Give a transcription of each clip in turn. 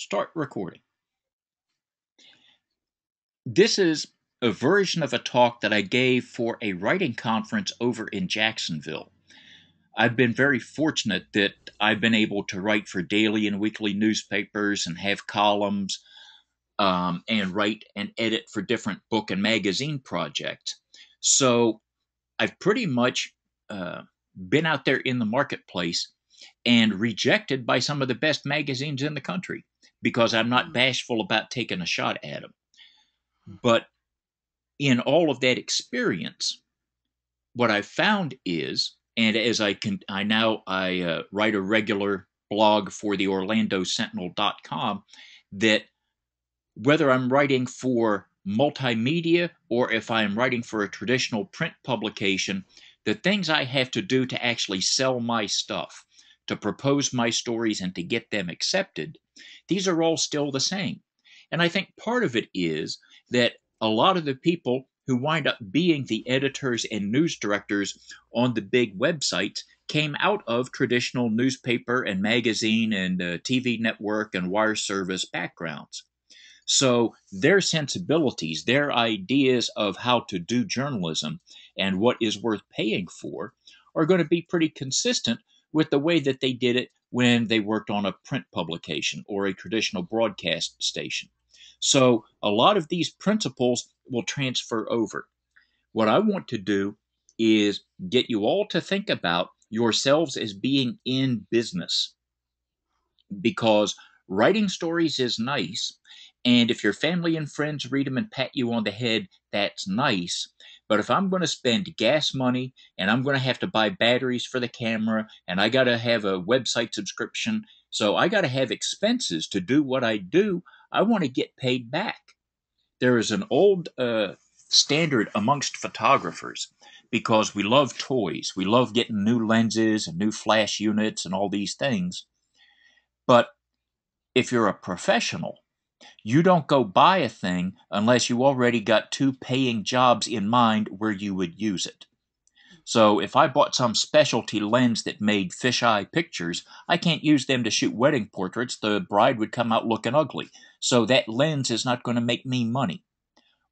start recording. This is a version of a talk that I gave for a writing conference over in Jacksonville. I've been very fortunate that I've been able to write for daily and weekly newspapers and have columns um, and write and edit for different book and magazine projects. So I've pretty much uh, been out there in the marketplace and rejected by some of the best magazines in the country because I'm not mm. bashful about taking a shot at them. But in all of that experience, what I found is, and as I can, I now I uh, write a regular blog for the Orlando Sentinel.com, that whether I'm writing for multimedia or if I'm writing for a traditional print publication, the things I have to do to actually sell my stuff, to propose my stories, and to get them accepted, these are all still the same. And I think part of it is that a lot of the people who wind up being the editors and news directors on the big websites came out of traditional newspaper and magazine and uh, TV network and wire service backgrounds. So their sensibilities, their ideas of how to do journalism and what is worth paying for are going to be pretty consistent with the way that they did it when they worked on a print publication or a traditional broadcast station. So a lot of these principles will transfer over. What I want to do is get you all to think about yourselves as being in business because writing stories is nice and if your family and friends read them and pat you on the head, that's nice. But if I'm going to spend gas money and I'm going to have to buy batteries for the camera and I got to have a website subscription, so I got to have expenses to do what I do, I want to get paid back. There is an old uh, standard amongst photographers because we love toys. We love getting new lenses and new flash units and all these things. But if you're a professional, you don't go buy a thing unless you already got two paying jobs in mind where you would use it. So mm-hmm. if I bought some specialty lens that made fisheye pictures, I can't use them to shoot wedding portraits. The bride would come out looking ugly. So that lens is not going to make me money.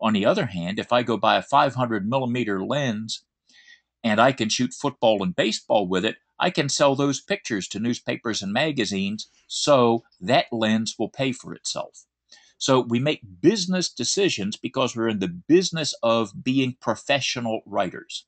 On the other hand, if I go buy a 500 millimeter lens and I can shoot football and baseball with it, I can sell those pictures to newspapers and magazines, so that lens will pay for itself. So we make business decisions because we're in the business of being professional writers.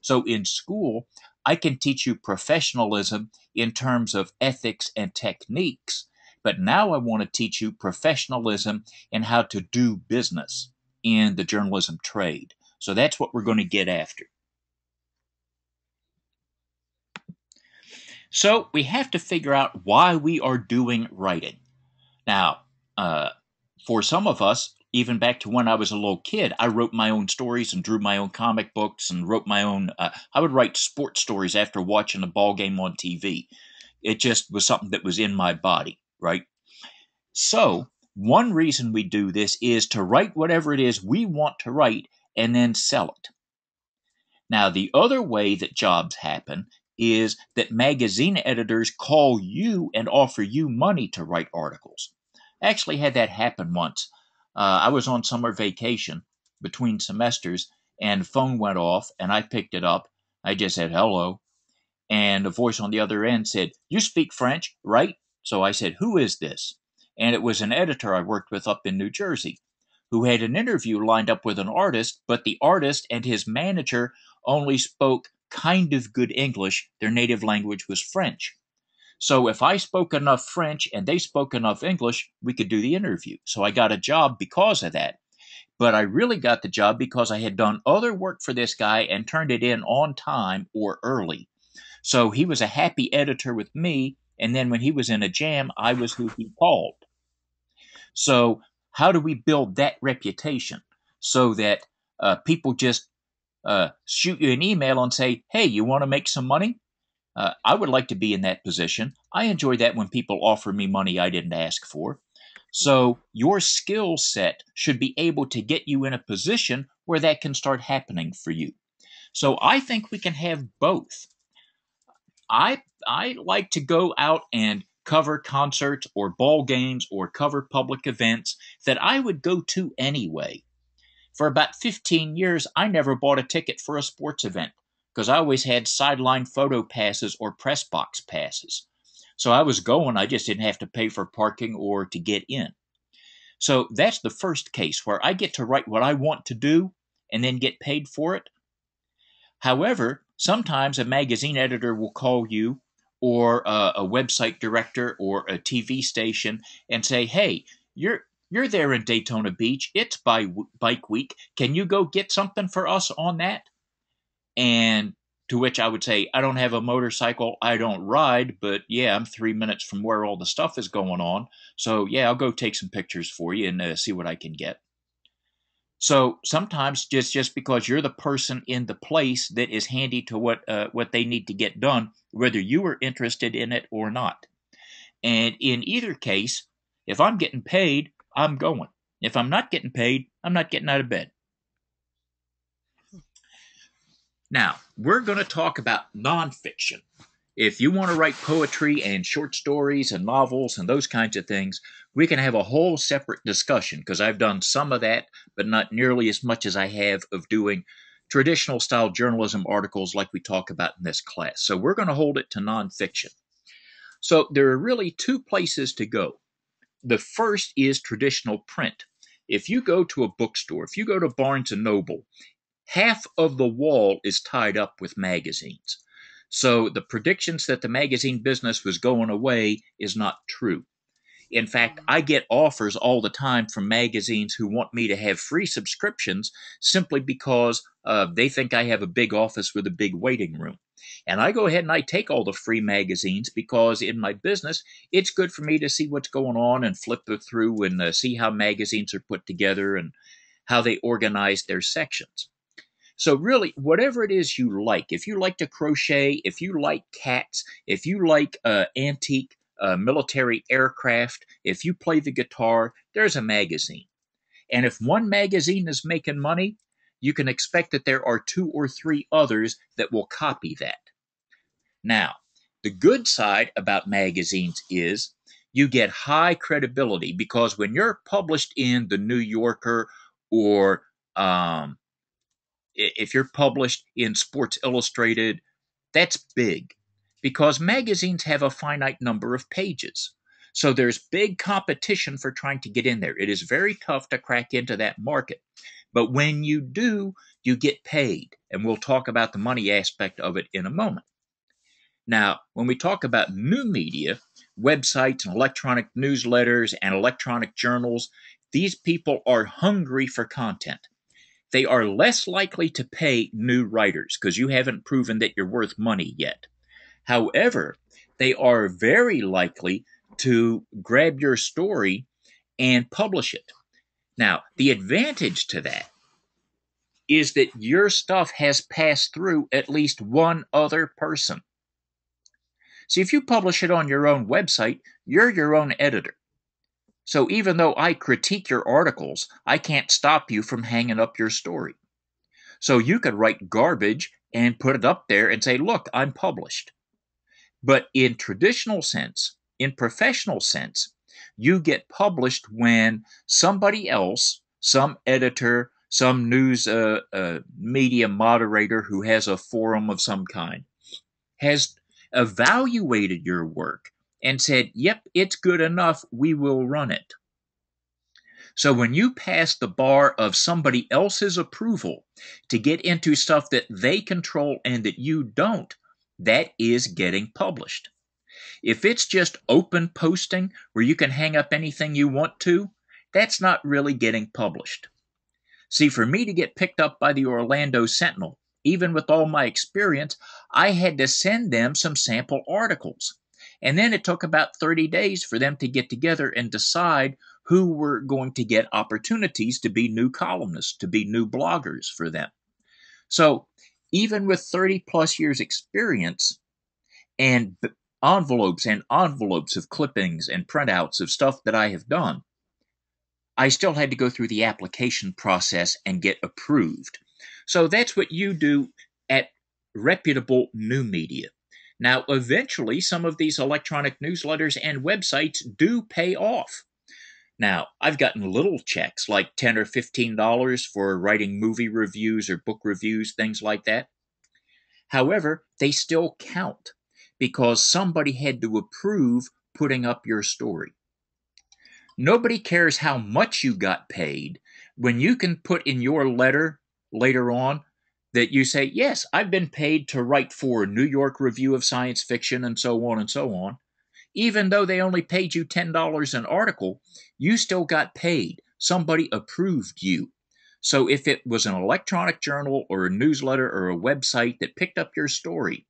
So in school, I can teach you professionalism in terms of ethics and techniques, but now I want to teach you professionalism in how to do business in the journalism trade. So that's what we're going to get after. So we have to figure out why we are doing writing. Now, uh, for some of us, even back to when I was a little kid, I wrote my own stories and drew my own comic books and wrote my own. Uh, I would write sports stories after watching a ball game on TV. It just was something that was in my body, right? So, one reason we do this is to write whatever it is we want to write and then sell it. Now, the other way that jobs happen is that magazine editors call you and offer you money to write articles actually had that happen once. Uh, I was on summer vacation between semesters, and phone went off, and I picked it up. I just said hello, and a voice on the other end said, "You speak French, right?" So I said, "Who is this?" And it was an editor I worked with up in New Jersey, who had an interview lined up with an artist, but the artist and his manager only spoke kind of good English. Their native language was French. So if I spoke enough French and they spoke enough English, we could do the interview. So I got a job because of that. But I really got the job because I had done other work for this guy and turned it in on time or early. So he was a happy editor with me. And then when he was in a jam, I was who he called. So, how do we build that reputation so that uh, people just uh, shoot you an email and say, hey, you want to make some money? Uh, I would like to be in that position. I enjoy that when people offer me money I didn't ask for. So your skill set should be able to get you in a position where that can start happening for you. So I think we can have both. I I like to go out and cover concerts or ball games or cover public events that I would go to anyway. For about 15 years, I never bought a ticket for a sports event because I always had sideline photo passes or press box passes. So I was going, I just didn't have to pay for parking or to get in. So that's the first case where I get to write what I want to do and then get paid for it. However, sometimes a magazine editor will call you or a, a website director or a TV station and say, "Hey, you're you're there in Daytona Beach. It's by bike week. Can you go get something for us on that?" And to which I would say, I don't have a motorcycle. I don't ride, but yeah, I'm three minutes from where all the stuff is going on. So yeah, I'll go take some pictures for you and uh, see what I can get. So sometimes just just because you're the person in the place that is handy to what uh, what they need to get done, whether you are interested in it or not. And in either case, if I'm getting paid, I'm going. If I'm not getting paid, I'm not getting out of bed. Now, we're going to talk about nonfiction. If you want to write poetry and short stories and novels and those kinds of things, we can have a whole separate discussion because I've done some of that, but not nearly as much as I have of doing traditional style journalism articles like we talk about in this class. So we're going to hold it to nonfiction. So there are really two places to go. The first is traditional print. If you go to a bookstore, if you go to Barnes and Noble, half of the wall is tied up with magazines. So the predictions that the magazine business was going away is not true. In fact, I get offers all the time from magazines who want me to have free subscriptions simply because uh, they think I have a big office with a big waiting room. And I go ahead and I take all the free magazines because in my business, it's good for me to see what's going on and flip through and uh, see how magazines are put together and how they organize their sections. So, really, whatever it is you like, if you like to crochet, if you like cats, if you like uh, antique uh, military aircraft, if you play the guitar, there's a magazine. And if one magazine is making money, you can expect that there are two or three others that will copy that. Now, the good side about magazines is you get high credibility because when you're published in the New Yorker or um, if you're published in Sports Illustrated, that's big because magazines have a finite number of pages. So there's big competition for trying to get in there. It is very tough to crack into that market. But when you do, you get paid. And we'll talk about the money aspect of it in a moment. Now, when we talk about new media, websites and electronic newsletters and electronic journals, these people are hungry for content. They are less likely to pay new writers because you haven't proven that you're worth money yet. However, they are very likely to grab your story and publish it. Now, the advantage to that is that your stuff has passed through at least one other person. See, if you publish it on your own website, you're your own editor. So even though I critique your articles, I can't stop you from hanging up your story. So you could write garbage and put it up there and say, look, I'm published. But in traditional sense, in professional sense, you get published when somebody else, some editor, some news uh, uh, media moderator who has a forum of some kind, has evaluated your work and said, yep, it's good enough, we will run it. So when you pass the bar of somebody else's approval to get into stuff that they control and that you don't, that is getting published. If it's just open posting where you can hang up anything you want to, that's not really getting published. See, for me to get picked up by the Orlando Sentinel, even with all my experience, I had to send them some sample articles. And then it took about 30 days for them to get together and decide who were going to get opportunities to be new columnists, to be new bloggers for them. So even with 30 plus years experience and envelopes and envelopes of clippings and printouts of stuff that I have done, I still had to go through the application process and get approved. So that's what you do at reputable new media. Now, eventually, some of these electronic newsletters and websites do pay off. Now, I've gotten little checks like 10 or $15 for writing movie reviews or book reviews, things like that. However, they still count because somebody had to approve putting up your story. Nobody cares how much you got paid when you can put in your letter later on that you say, Yes, I've been paid to write for New York Review of Science Fiction and so on and so on. Even though they only paid you $10 an article, you still got paid. Somebody approved you. So if it was an electronic journal or a newsletter or a website that picked up your story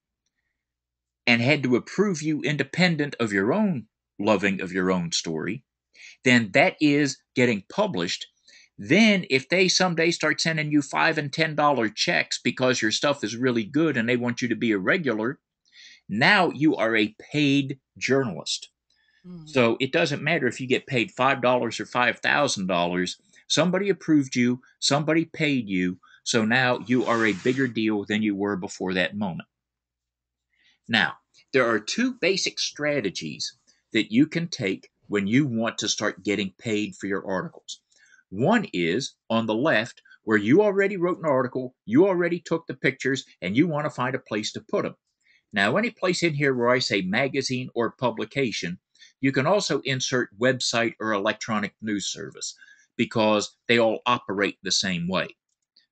and had to approve you independent of your own loving of your own story, then that is getting published then, if they someday start sending you five and ten dollar checks because your stuff is really good and they want you to be a regular, now you are a paid journalist. Mm. So it doesn't matter if you get paid five dollars or five thousand dollars. Somebody approved you, somebody paid you, so now you are a bigger deal than you were before that moment. Now, there are two basic strategies that you can take when you want to start getting paid for your articles. One is on the left, where you already wrote an article, you already took the pictures, and you want to find a place to put them. Now, any place in here where I say magazine or publication, you can also insert website or electronic news service because they all operate the same way.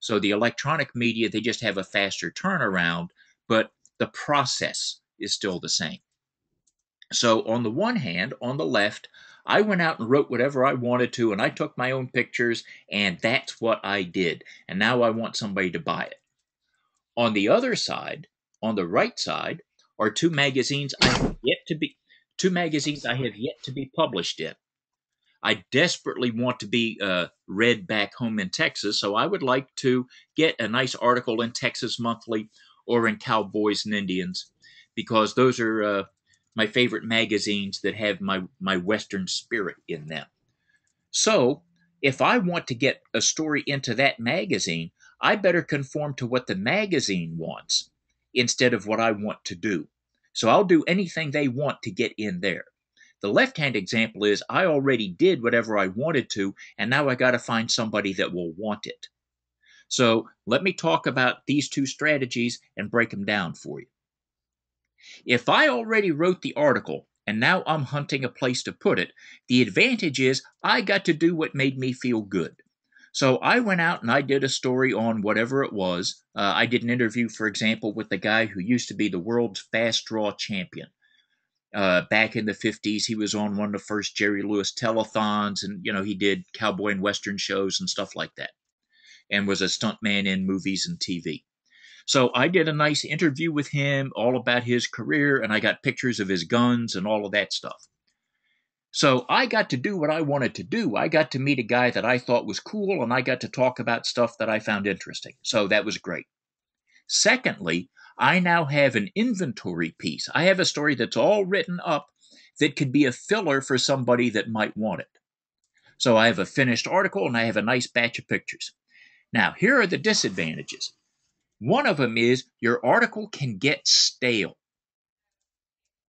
So the electronic media, they just have a faster turnaround, but the process is still the same. So on the one hand, on the left, I went out and wrote whatever I wanted to, and I took my own pictures, and that's what I did. And now I want somebody to buy it. On the other side, on the right side, are two magazines I have yet to be two magazines I have yet to be published in. I desperately want to be uh, read back home in Texas, so I would like to get a nice article in Texas Monthly or in Cowboys and Indians because those are uh, my favorite magazines that have my, my Western spirit in them. So, if I want to get a story into that magazine, I better conform to what the magazine wants instead of what I want to do. So I'll do anything they want to get in there. The left hand example is I already did whatever I wanted to, and now I got to find somebody that will want it. So let me talk about these two strategies and break them down for you. If I already wrote the article and now I'm hunting a place to put it, the advantage is I got to do what made me feel good. So I went out and I did a story on whatever it was. Uh, I did an interview, for example, with the guy who used to be the world's fast draw champion. Uh, back in the 50s, he was on one of the first Jerry Lewis telethons, and you know he did cowboy and western shows and stuff like that, and was a stuntman in movies and TV. So I did a nice interview with him all about his career, and I got pictures of his guns and all of that stuff. So I got to do what I wanted to do. I got to meet a guy that I thought was cool, and I got to talk about stuff that I found interesting. So that was great. Secondly, I now have an inventory piece. I have a story that's all written up that could be a filler for somebody that might want it. So I have a finished article and I have a nice batch of pictures. Now, here are the disadvantages. One of them is your article can get stale.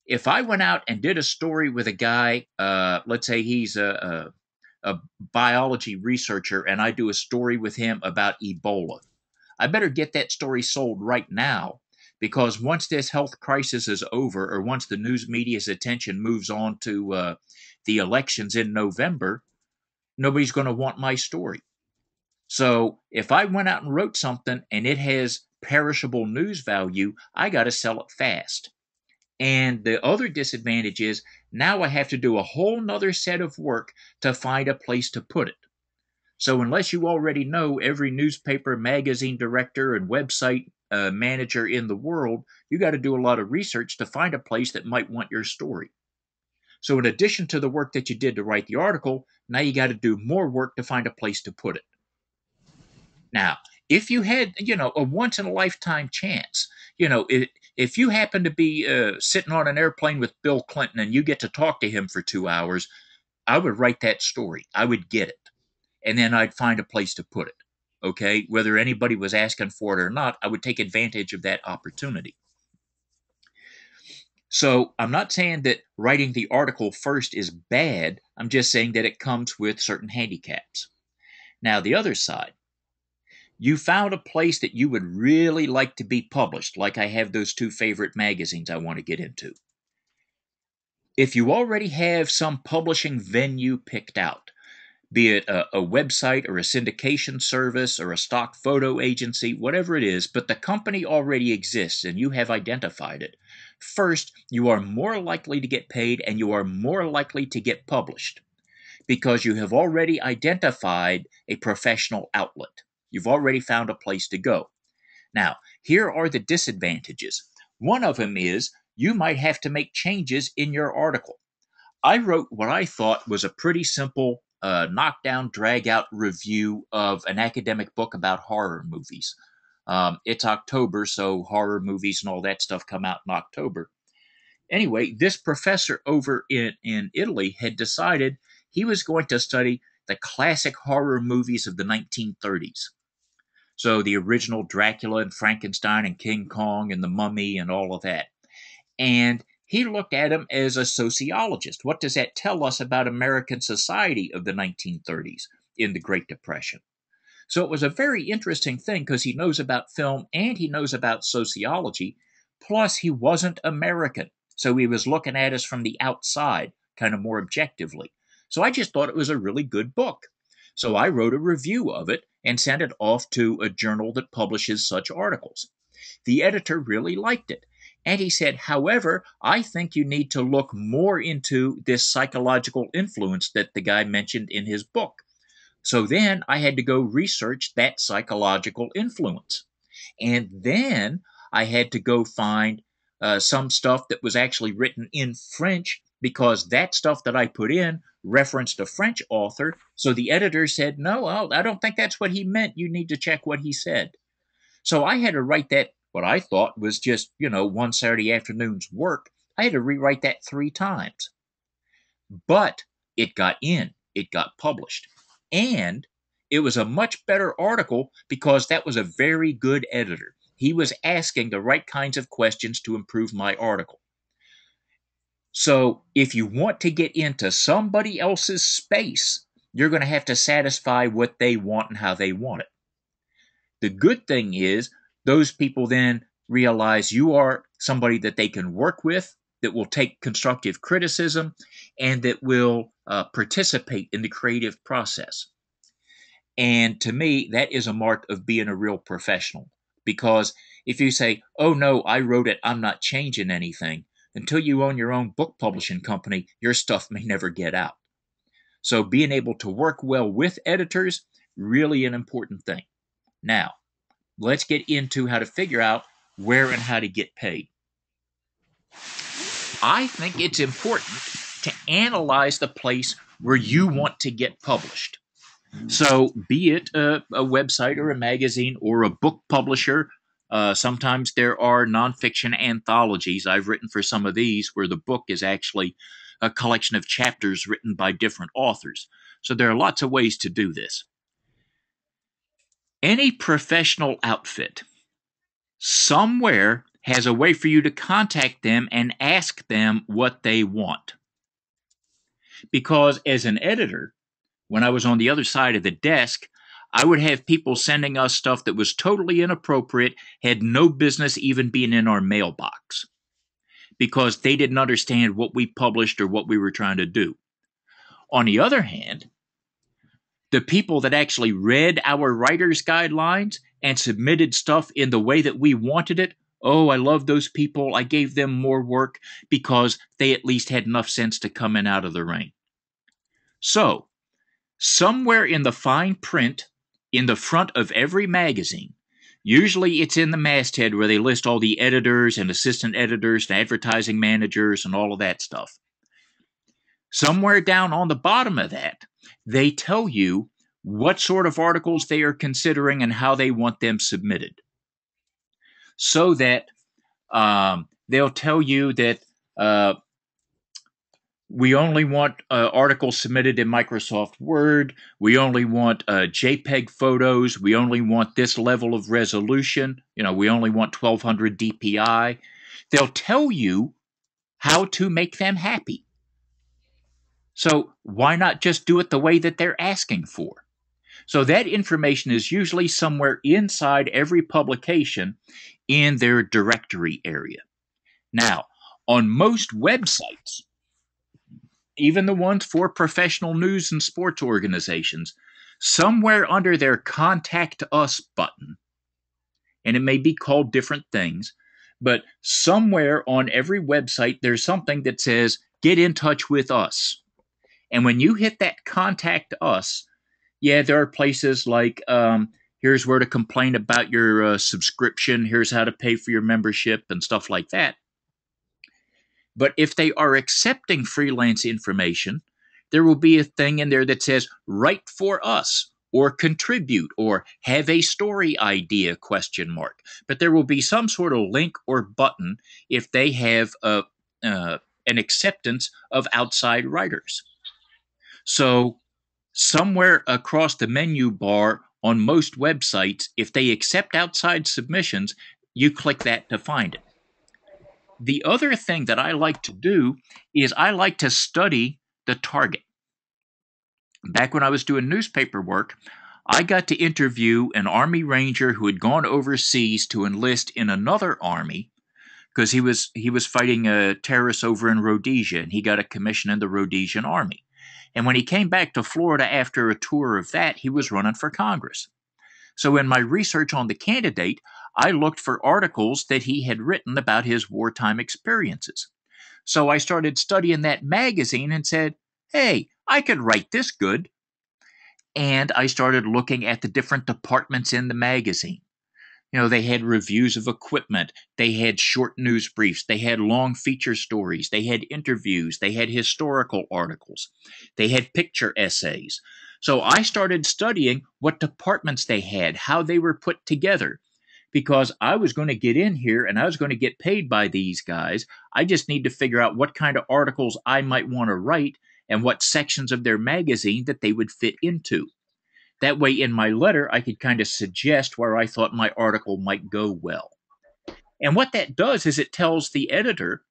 If I went out and did a story with a guy, uh, let's say he's a, a, a biology researcher, and I do a story with him about Ebola, I better get that story sold right now because once this health crisis is over, or once the news media's attention moves on to uh, the elections in November, nobody's going to want my story. So if I went out and wrote something and it has perishable news value, I got to sell it fast. And the other disadvantage is now I have to do a whole nother set of work to find a place to put it. So, unless you already know every newspaper, magazine director, and website uh, manager in the world, you got to do a lot of research to find a place that might want your story. So, in addition to the work that you did to write the article, now you got to do more work to find a place to put it. Now, if you had, you know, a once in a lifetime chance, you know, if, if you happen to be uh, sitting on an airplane with Bill Clinton and you get to talk to him for two hours, I would write that story. I would get it. And then I'd find a place to put it. Okay. Whether anybody was asking for it or not, I would take advantage of that opportunity. So I'm not saying that writing the article first is bad. I'm just saying that it comes with certain handicaps. Now, the other side, you found a place that you would really like to be published, like I have those two favorite magazines I want to get into. If you already have some publishing venue picked out, be it a, a, website or a syndication service or a stock photo agency, whatever it is, but the company already exists and you have identified it, first, you are more likely to get paid and you are more likely to get published because you have already identified a professional outlet. You've already found a place to go. Now, here are the disadvantages. One of them is you might have to make changes in your article. I wrote what I thought was a pretty simple uh, knockdown, drag out review of an academic book about horror movies. Um, it's October, so horror movies and all that stuff come out in October. Anyway, this professor over in, in Italy had decided he was going to study the classic horror movies of the 1930s. So the original Dracula and Frankenstein and King Kong and the Mummy and all of that. And he looked at him as a sociologist. What does that tell us about American society of the 1930s in the Great Depression? So it was a very interesting thing because he knows about film and he knows about sociology. Plus, he wasn't American. So he was looking at us from the outside, kind of more objectively. So I just thought it was a really good book. So I wrote a review of it and sent it off to a journal that publishes such articles. The editor really liked it. And he said, however, I think you need to look more into this psychological influence that the guy mentioned in his book. So then I had to go research that psychological influence. And then I had to go find uh, some stuff that was actually written in French because that stuff that I put in referenced a French author. So the editor said, No, I don't think that's what he meant. You need to check what he said. So I had to write that, what I thought was just, you know, one Saturday afternoon's work. I had to rewrite that three times. But it got in, it got published. And it was a much better article because that was a very good editor. He was asking the right kinds of questions to improve my article. So if you want to get into somebody else's space, you're going to have to satisfy what they want and how they want it. The good thing is, those people then realize you are somebody that they can work with, that will take constructive criticism, and that will uh, participate in the creative process. And to me, that is a mark of being a real professional. Because if you say, oh no, I wrote it, I'm not changing anything, until you own your own book publishing company, your stuff may never get out. So being able to work well with editors, really an important thing. Now, let's get into how to figure out where and how to get paid. I think it's important to analyze the place where you want to get published. So, be it a, a, website or a magazine or a book publisher uh, sometimes there are nonfiction anthologies. I've written for some of these where the book is actually a collection of chapters written by different authors. So there are lots of ways to do this. Any professional outfit somewhere has a way for you to contact them and ask them what they want. Because as an editor, when I was on the other side of the desk, I would have people sending us stuff that was totally inappropriate, had no business even being in our mailbox because they didn't understand what we published or what we were trying to do. On the other hand, the people that actually read our writer's guidelines and submitted stuff in the way that we wanted it, oh, I love those people. I gave them more work because they at least had enough sense to come in out of the rain. So, somewhere in the fine print in the front of every magazine. Usually it's in the masthead where they list all the editors and assistant editors and advertising managers and all of that stuff. Somewhere down on the bottom of that, they tell you what sort of articles they are considering and how they want them submitted. So that um, they'll tell you that uh, we only want uh, articles submitted in Microsoft Word. We only want uh, JPEG photos. We only want this level of resolution. You know, we only want 1200 DPI. They'll tell you how to make them happy. So why not just do it the way that they're asking for? So that information is usually somewhere inside every publication in their directory area. Now, on most websites, even the ones for professional news and sports organizations, somewhere under their Contact Us button, and it may be called different things, but somewhere on every website, there's something that says, Get in touch with us. And when you hit that Contact Us, yeah, there are places like um, here's where to complain about your uh, subscription, here's how to pay for your membership, and stuff like that. But if they are accepting freelance information, there will be a thing in there that says write for us or contribute or have a story idea question mark. But there will be some sort of link or button if they have a, uh, an acceptance of outside writers. So somewhere across the menu bar on most websites if they accept outside submissions you click that to find it the other thing that I like to do is I like to study the target. Back when I was doing newspaper work, I got to interview an Army Ranger who had gone overseas to enlist in another army because he was he was fighting a terrorist over in Rhodesia and he got a commission in the Rhodesian army. And when he came back to Florida after a tour of that, he was running for Congress. So in my research on the candidate, I looked for articles that he had written about his wartime experiences. So I started studying that magazine and said, hey, I could write this good. And I started looking at the different departments in the magazine. You know, they had reviews of equipment, they had short news briefs, they had long feature stories, they had interviews, they had historical articles, they had picture essays. So I started studying what departments they had, how they were put together, because I was going to get in here and I was going to get paid by these guys. I just need to figure out what kind of articles I might want to write and what sections of their magazine that they would fit into. That way, in my letter, I could kind of suggest where I thought my article might go well. And what that does is it tells the editor,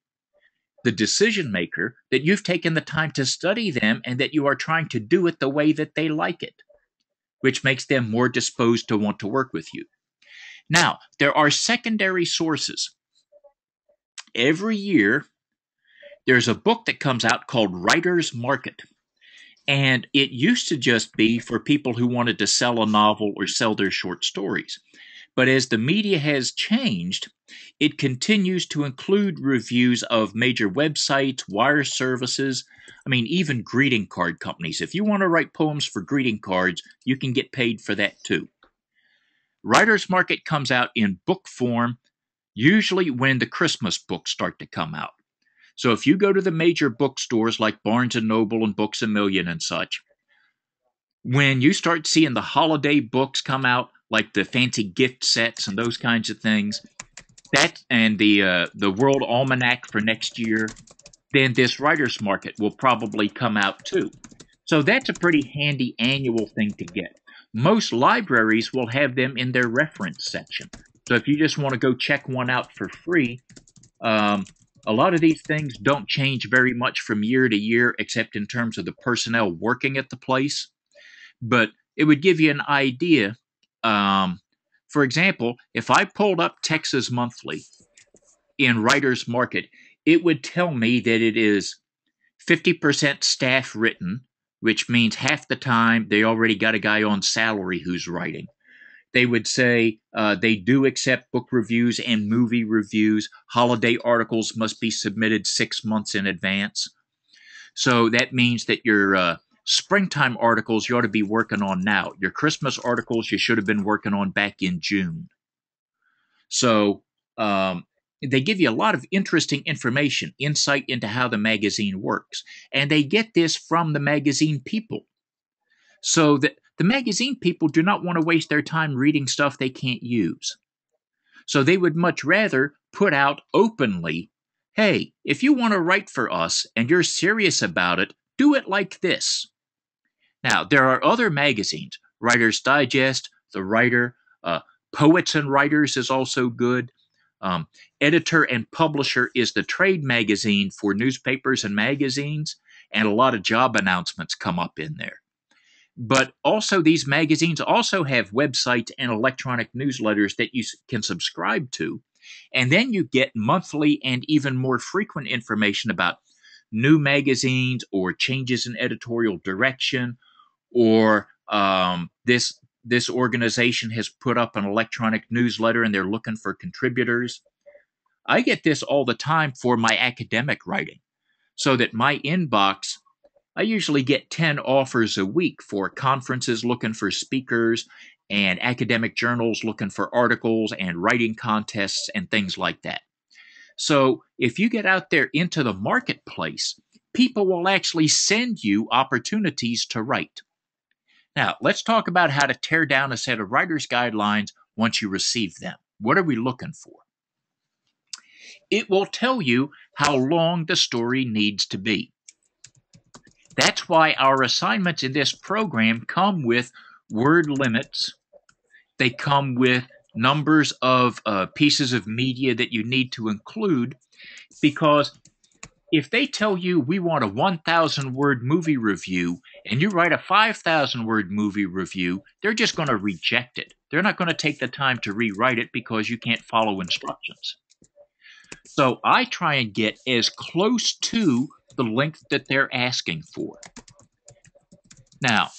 the decision maker, that you've taken the time to study them and that you are trying to do it the way that they like it, which makes them more disposed to want to work with you. Now, there are secondary sources. Every year, there's a book that comes out called Writer's Market. And it used to just be for people who wanted to sell a novel or sell their short stories. But as the media has changed, it continues to include reviews of major websites, wire services, I mean, even greeting card companies. If you want to write poems for greeting cards, you can get paid for that too. Writer's Market comes out in book form, usually when the Christmas books start to come out. So if you go to the major bookstores like Barnes and Noble and Books a Million and such, when you start seeing the holiday books come out, like the fancy gift sets and those kinds of things, that and the uh, the World Almanac for next year, then this writer's market will probably come out too. So that's a pretty handy annual thing to get. Most libraries will have them in their reference section. So if you just want to go check one out for free, um, a lot of these things don't change very much from year to year, except in terms of the personnel working at the place. But it would give you an idea. Um, for example, if I pulled up Texas Monthly in Writer's Market, it would tell me that it is 50% staff written, which means half the time they already got a guy on salary who's writing. They would say uh, they do accept book reviews and movie reviews. Holiday articles must be submitted six months in advance. So that means that your uh, springtime articles you ought to be working on now. Your Christmas articles you should have been working on back in June. So um, they give you a lot of interesting information, insight into how the magazine works. And they get this from the magazine people. So that the magazine people do not want to waste their time reading stuff they can't use. So they would much rather put out openly hey, if you want to write for us and you're serious about it, do it like this. Now, there are other magazines, Writer's Digest, The Writer, uh, Poets and Writers is also good. Um, editor and publisher is the trade magazine for newspapers and magazines, and a lot of job announcements come up in there. But also, these magazines also have websites and electronic newsletters that you can subscribe to. And then you get monthly and even more frequent information about new magazines or changes in editorial direction or um, this this organization has put up an electronic newsletter and they're looking for contributors. I get this all the time for my academic writing, so that my inbox, I usually get 10 offers a week for conferences looking for speakers and academic journals looking for articles and writing contests and things like that. So if you get out there into the marketplace, people will actually send you opportunities to write. Now, let's talk about how to tear down a set of writer's guidelines once you receive them. What are we looking for? It will tell you how long the story needs to be. That's why our assignments in this program come with word limits. They come with numbers of uh, pieces of media that you need to include because if they tell you we want a 1,000 word movie review and you write a 5,000 word movie review, they're just going to reject it. They're not going to take the time to rewrite it because you can't follow instructions. So I try and get as close to the length that they're asking for. Now,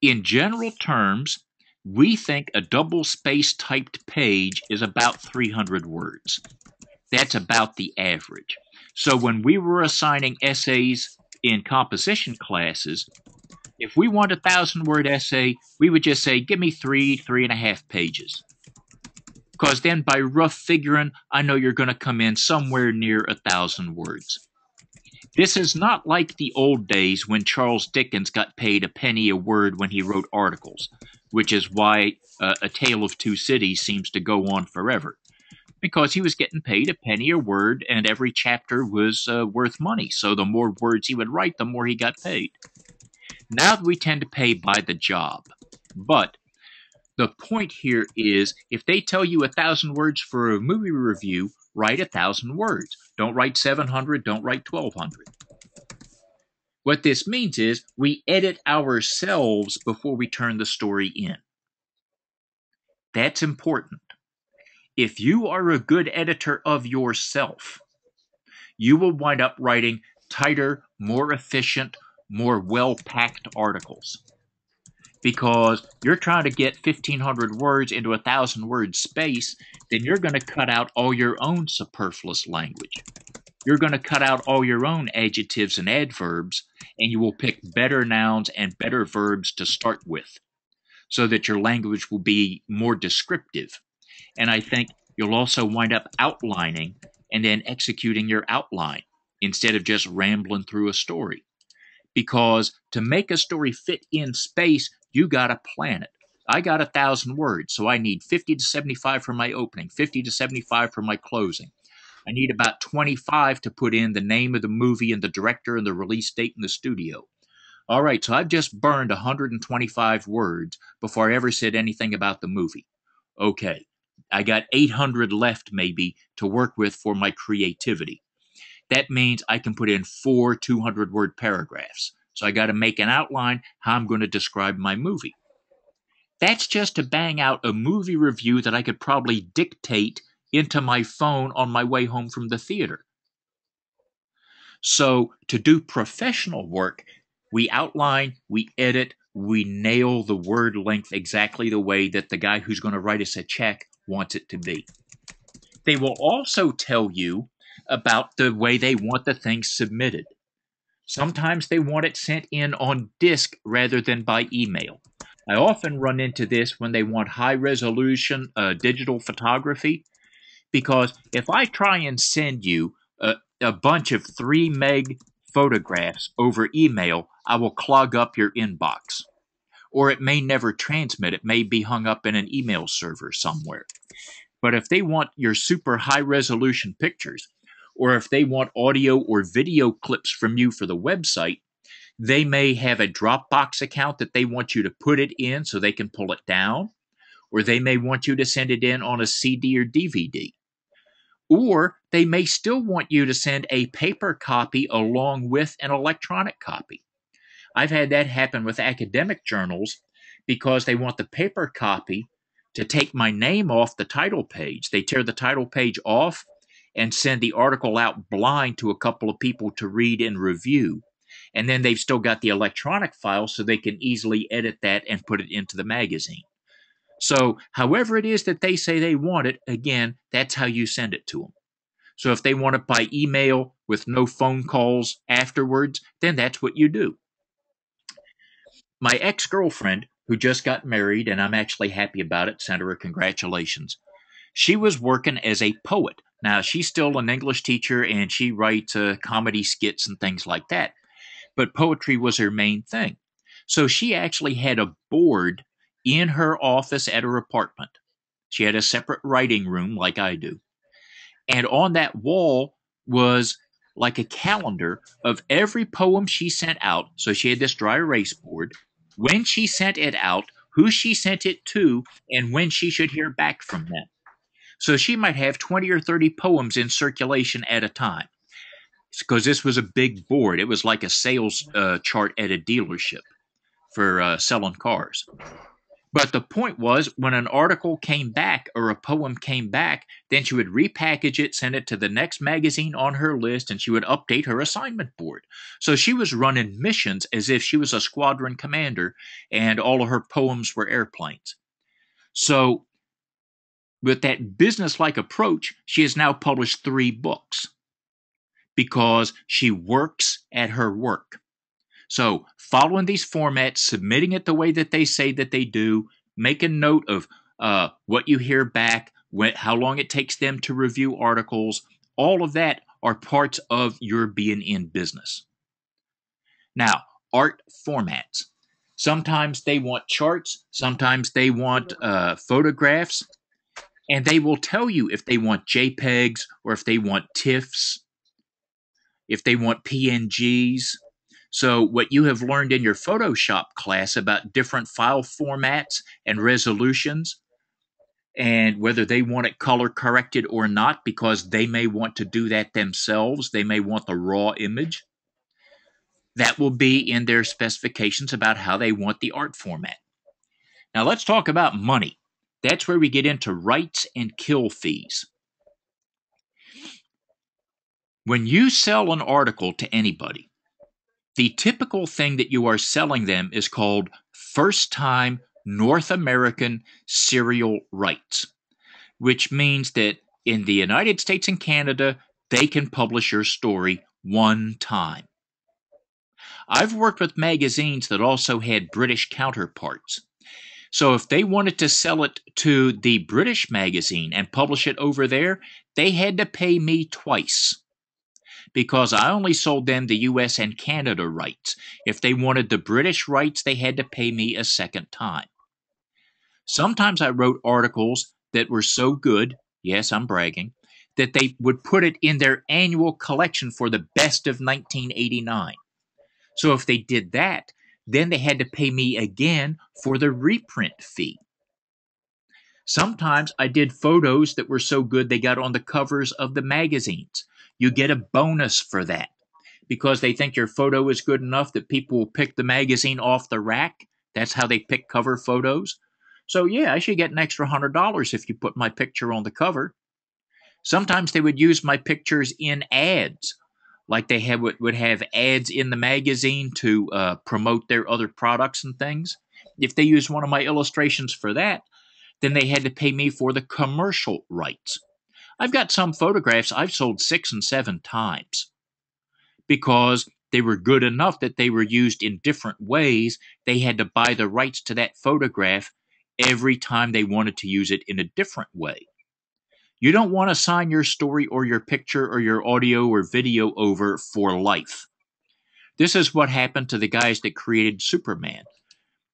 in general terms, we think a double space typed page is about 300 words. That's about the average. So when we were assigning essays in composition classes, if we want a thousand word essay, we would just say, give me three, three and a half pages. Because then by rough figuring, I know you're going to come in somewhere near a thousand words. This is not like the old days when Charles Dickens got paid a penny a word when he wrote articles, which is why uh, A Tale of Two Cities seems to go on forever because he was getting paid a penny a word and every chapter was uh, worth money. So the more words he would write, the more he got paid. Now we tend to pay by the job. But the point here is if they tell you a thousand words for a movie review, write a thousand words. Don't write 700, don't write 1200. What this means is we edit ourselves before we turn the story in. That's important if you are a good editor of yourself, you will wind up writing tighter, more efficient, more well packed articles. Because you're trying to get 1,500 words into a 1,000 word space, then you're going to cut out all your own superfluous language. You're going to cut out all your own adjectives and adverbs, and you will pick better nouns and better verbs to start with so that your language will be more descriptive and I think you'll also wind up outlining and then executing your outline instead of just rambling through a story. Because to make a story fit in space, you got to plan it. I got a thousand words, so I need 50 to 75 for my opening, 50 to 75 for my closing. I need about 25 to put in the name of the movie and the director and the release date in the studio. All right, so I've just burned 125 words before I ever said anything about the movie. Okay, I got 800 left maybe to work with for my creativity. That means I can put in four 200 word paragraphs. So I got to make an outline how I'm going to describe my movie. That's just to bang out a movie review that I could probably dictate into my phone on my way home from the theater. So to do professional work, we outline, we edit, we nail the word length exactly the way that the guy who's going to write us a check wants it to be. They will also tell you about the way they want the thing submitted. Sometimes they want it sent in on disk rather than by email. I often run into this when they want high resolution uh, digital photography because if I try and send you a, a bunch of 3 meg photographs over email, I will clog up your inbox or it may never transmit. It may be hung up in an email server somewhere. But if they want your super high resolution pictures, or if they want audio or video clips from you for the website, they may have a Dropbox account that they want you to put it in so they can pull it down, or they may want you to send it in on a CD or DVD. or they may still want you to send a paper copy along with an electronic copy. I've had that happen with academic journals because they want the paper copy to take my name off the title page. They tear the title page off and send the article out blind to a couple of people to read and review. And then they've still got the electronic file so they can easily edit that and put it into the magazine. So, however it is that they say they want it, again, that's how you send it to them. So, if they want it by email with no phone calls afterwards, then that's what you do. My ex girlfriend, who just got married, and I'm actually happy about it, sent her a congratulations. She was working as a poet. Now, she's still an English teacher and she writes uh, comedy skits and things like that, but poetry was her main thing. So she actually had a board in her office at her apartment. She had a separate writing room like I do. And on that wall was like a calendar of every poem she sent out. So she had this dry erase board. When she sent it out, who she sent it to, and when she should hear back from them. So she might have 20 or 30 poems in circulation at a time. Because this was a big board. It was like a sales uh, chart at a dealership for uh, selling cars. But the point was, when an article came back or a poem came back, then she would repackage it, send it to the next magazine on her list, and she would update her assignment board. So she was running missions as if she was a squadron commander and all of her poems were airplanes. So, with that business like approach, she has now published three books because she works at her work. So, following these formats, submitting it the way that they say that they do, make a note of uh, what you hear back, when, how long it takes them to review articles, all of that are parts of your being in business. Now, art formats. Sometimes they want charts, sometimes they want uh, photographs, and they will tell you if they want JPEGs or if they want TIFFs, if they want PNGs. So, what you have learned in your Photoshop class about different file formats and resolutions, and whether they want it color corrected or not, because they may want to do that themselves, they may want the raw image. That will be in their specifications about how they want the art format. Now, let's talk about money. That's where we get into rights and kill fees. When you sell an article to anybody, the typical thing that you are selling them is called first time North American serial rights, which means that in the United States and Canada, they can publish your story one time. I've worked with magazines that also had British counterparts. So if they wanted to sell it to the British magazine and publish it over there, they had to pay me twice because I only sold them the US and Canada rights. If they wanted the British rights, they had to pay me a second time. Sometimes I wrote articles that were so good, yes, I'm bragging, that they would put it in their annual collection for the best of 1989. So if they did that, then they had to pay me again for the reprint fee. Sometimes I did photos that were so good they got on the covers of the magazines you get a bonus for that because they think your photo is good enough that people will pick the magazine off the rack. That's how they pick cover photos. So, yeah, I should get an extra $100 if you put my picture on the cover. Sometimes they would use my pictures in ads, like they have, would have ads in the magazine to uh, promote their other products and things. If they used one of my illustrations for that, then they had to pay me for the commercial rights. I've got some photographs I've sold six and seven times because they were good enough that they were used in different ways. They had to buy the rights to that photograph every time they wanted to use it in a different way. You don't want to sign your story or your picture or your audio or video over for life. This is what happened to the guys that created Superman.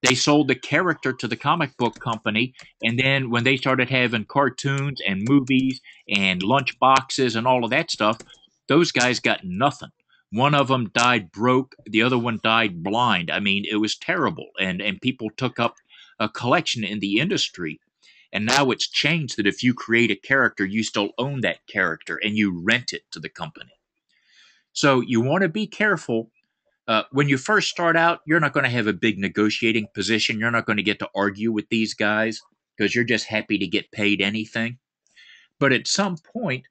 They sold the character to the comic book company and then when they started having cartoons and movies and lunch boxes and all of that stuff those guys got nothing. One of them died broke the other one died blind. I mean it was terrible and and people took up a collection in the industry And now it's changed that if you create a character, you still own that character and you rent it to the company. So you want to be careful. Uh, when you first start out, you're not going to have a big negotiating position. You're not going to get to argue with these guys because you're just happy to get paid anything. But at some point,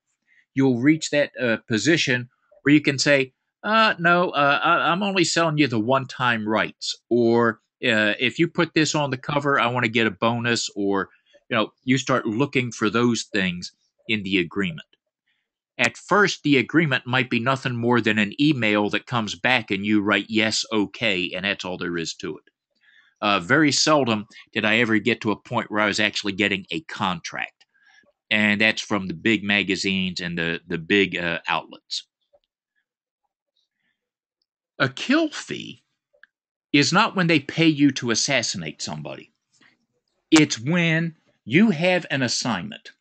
you'll reach that uh, position where you can say, uh, no, uh, I, am only selling you the one time rights. Or uh, if you put this on the cover, I want to get a bonus. Or, you know, you start looking for those things in the agreement. At first, the agreement might be nothing more than an email that comes back and you write yes, okay, and that's all there is to it. Uh, very seldom did I ever get to a point where I was actually getting a contract. And that's from the big magazines and the, the big uh, outlets. A kill fee is not when they pay you to assassinate somebody, it's when you have an assignment.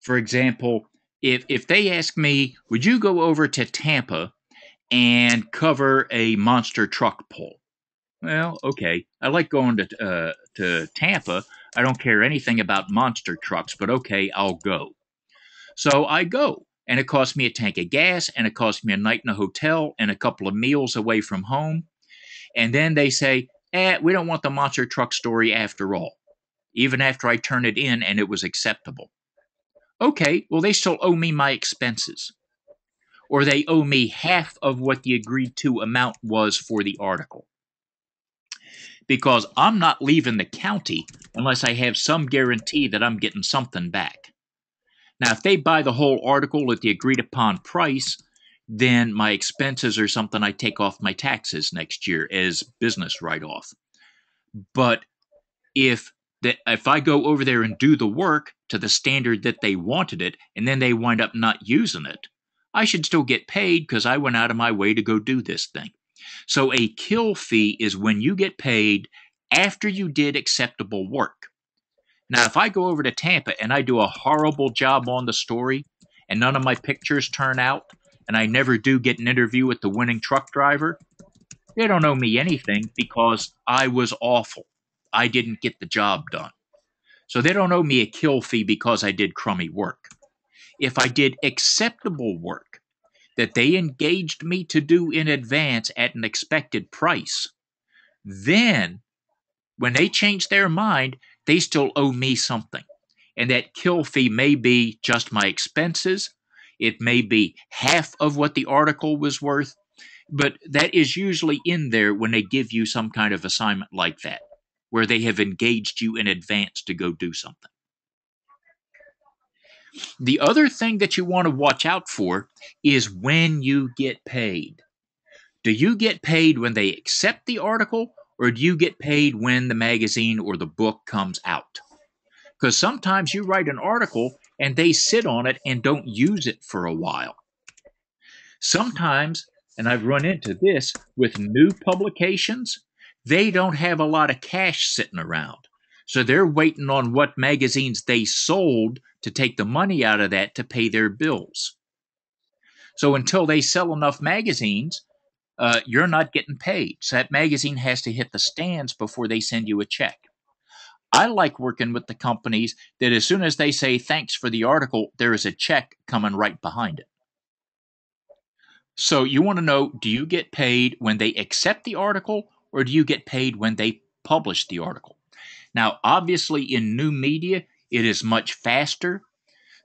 For example, if if they ask me, would you go over to Tampa and cover a monster truck pull? Well, okay. I like going to uh, to Tampa. I don't care anything about monster trucks, but okay, I'll go. So I go, and it costs me a tank of gas, and it costs me a night in a hotel, and a couple of meals away from home. And then they say, "Eh, we don't want the monster truck story after all." Even after I turn it in and it was acceptable. Okay, well, they still owe me my expenses. Or they owe me half of what the agreed to amount was for the article. Because I'm not leaving the county unless I have some guarantee that I'm getting something back. Now, if they buy the whole article at the agreed upon price, then my expenses are something I take off my taxes next year as business write off. But if that if I go over there and do the work to the standard that they wanted it, and then they wind up not using it, I should still get paid because I went out of my way to go do this thing. So a kill fee is when you get paid after you did acceptable work. Now, if I go over to Tampa and I do a horrible job on the story and none of my pictures turn out and I never do get an interview with the winning truck driver, they don't owe me anything because I was awful. I didn't get the job done. So they don't owe me a kill fee because I did crummy work. If I did acceptable work that they engaged me to do in advance at an expected price, then when they change their mind, they still owe me something. And that kill fee may be just my expenses, it may be half of what the article was worth, but that is usually in there when they give you some kind of assignment like that where they have engaged you in advance to go do something. The other thing that you want to watch out for is when you get paid. Do you get paid when they accept the article, or do you get paid when the magazine or the book comes out? Because sometimes you write an article and they sit on it and don't use it for a while. Sometimes, and I've run into this with new publications, they don't have a lot of cash sitting around. So they're waiting on what magazines they sold to take the money out of that to pay their bills. So until they sell enough magazines, uh, you're not getting paid. So that magazine has to hit the stands before they send you a check. I like working with the companies that as soon as they say thanks for the article, there is a check coming right behind it. So you want to know do you get paid when they accept the article or do you get paid when they publish the article? Now, obviously, in new media, it is much faster.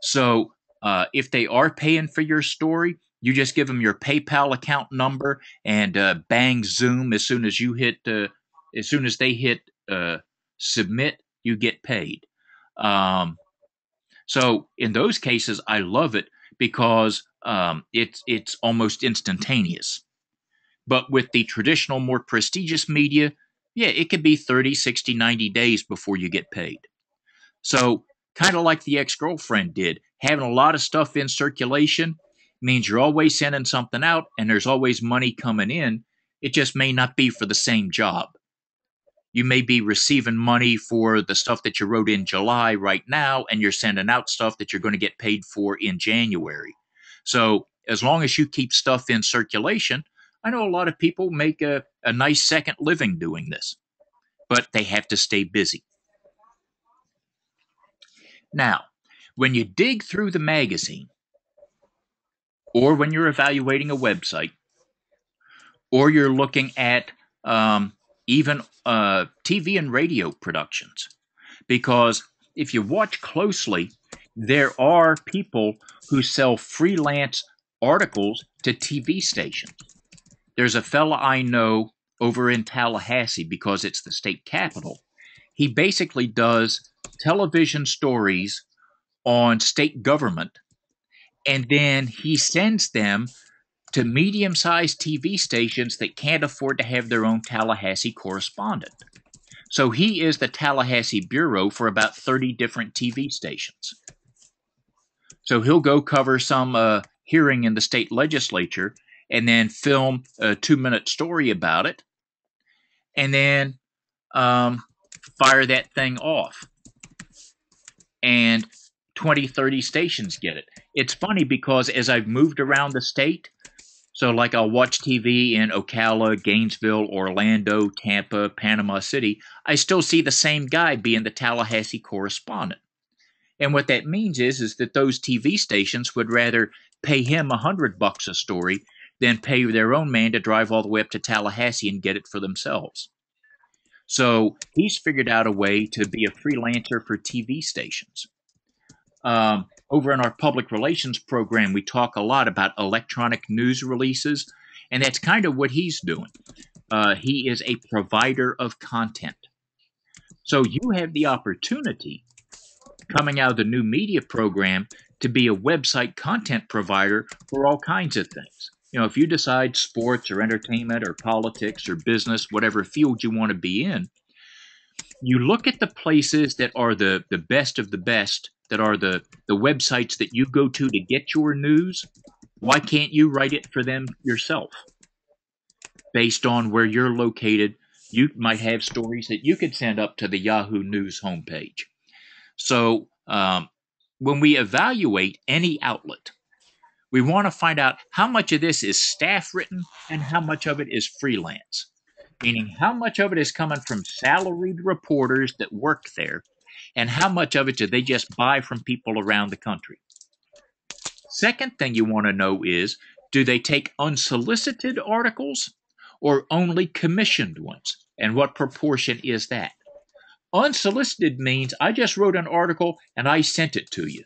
So, uh, if they are paying for your story, you just give them your PayPal account number and uh, bang zoom. As soon as you hit, uh, as soon as they hit uh, submit, you get paid. Um, so in those cases, I love it because um, it's it's almost instantaneous. But with the traditional, more prestigious media, yeah, it could be 30, 60, 90 days before you get paid. So, kind of like the ex girlfriend did, having a lot of stuff in circulation means you're always sending something out and there's always money coming in. It just may not be for the same job. You may be receiving money for the stuff that you wrote in July right now, and you're sending out stuff that you're going to get paid for in January. So, as long as you keep stuff in circulation, I know a lot of people make a, a nice second living doing this, but they have to stay busy. Now, when you dig through the magazine, or when you're evaluating a website, or you're looking at um, even uh, TV and radio productions, because if you watch closely, there are people who sell freelance articles to TV stations. There's a fella I know over in Tallahassee because it's the state capital. He basically does television stories on state government and then he sends them to medium sized TV stations that can't afford to have their own Tallahassee correspondent. So he is the Tallahassee Bureau for about 30 different TV stations. So he'll go cover some uh, hearing in the state legislature and then film a two minute story about it and then um, fire that thing off. And 20, 30 stations get it. It's funny because as I've moved around the state, so like I'll watch TV in Ocala, Gainesville, Orlando, Tampa, Panama City, I still see the same guy being the Tallahassee correspondent. And what that means is is that those TV stations would rather pay him a hundred bucks a story than pay their own man to drive all the way up to Tallahassee and get it for themselves. So he's figured out a way to be a freelancer for TV stations. Um, over in our public relations program, we talk a lot about electronic news releases, and that's kind of what he's doing. Uh, he is a provider of content. So you have the opportunity coming out of the new media program to be a website content provider for all kinds of things. You know, if you decide sports or entertainment or politics or business, whatever field you want to be in, you look at the places that are the, the best of the best, that are the, the websites that you go to to get your news. Why can't you write it for them yourself? Based on where you're located, you might have stories that you could send up to the Yahoo News homepage. So um, when we evaluate any outlet, we want to find out how much of this is staff written and how much of it is freelance. Meaning, how much of it is coming from salaried reporters that work there, and how much of it do they just buy from people around the country? Second thing you want to know is do they take unsolicited articles or only commissioned ones? And what proportion is that? Unsolicited means I just wrote an article and I sent it to you